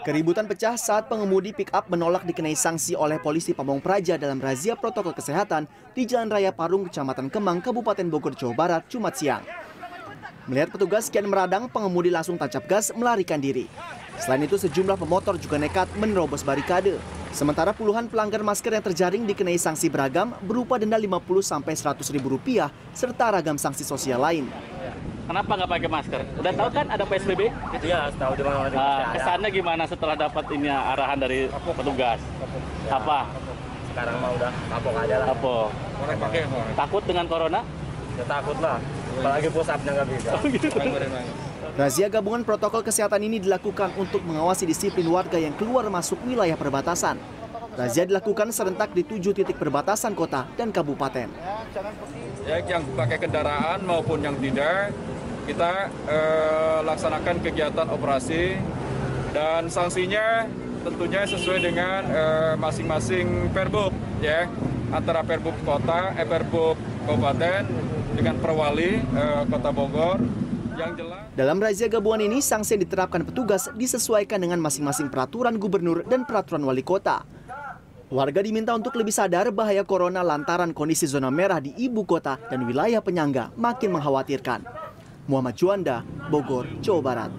Keributan pecah saat pengemudi pick-up menolak dikenai sanksi oleh polisi Pamong Praja dalam razia protokol kesehatan di Jalan Raya Parung, Kecamatan Kemang, Kabupaten Bogor, Jawa Barat, Jumat siang. Melihat petugas kian meradang, pengemudi langsung tancap gas melarikan diri. Selain itu, sejumlah pemotor juga nekat menerobos barikade. Sementara puluhan pelanggar masker yang terjaring dikenai sanksi beragam berupa denda 50 sampai 100 ribu rupiah serta ragam sanksi sosial lain. Kenapa nggak pakai masker? Udah tahu kan ada PSBB? Iya, tahu di mana Nah, kesannya gimana setelah dapat ini arahan dari petugas? Apa? Sekarang mah udah kapok aja lah. Apa? Takut dengan corona? Ya takut lah. Apalagi push up-nya nggak bisa. Razia gabungan protokol kesehatan ini dilakukan untuk mengawasi disiplin warga yang keluar masuk wilayah perbatasan. Razia dilakukan serentak di tujuh titik perbatasan kota dan kabupaten. ya yang pakai kendaraan maupun yang tidak kita eh, laksanakan kegiatan operasi dan sanksinya tentunya sesuai dengan eh, masing-masing perbub ya antara perbub kota eh perbub kabupaten dengan perwali eh, kota Bogor yang jelas Dalam razia gabungan ini, sanksi yang diterapkan petugas disesuaikan dengan masing-masing peraturan gubernur dan peraturan wali kota. Warga diminta untuk lebih sadar bahaya corona lantaran kondisi zona merah di ibu kota dan wilayah penyangga makin mengkhawatirkan. Muhammad Juanda, Bogor, Jawa Barat.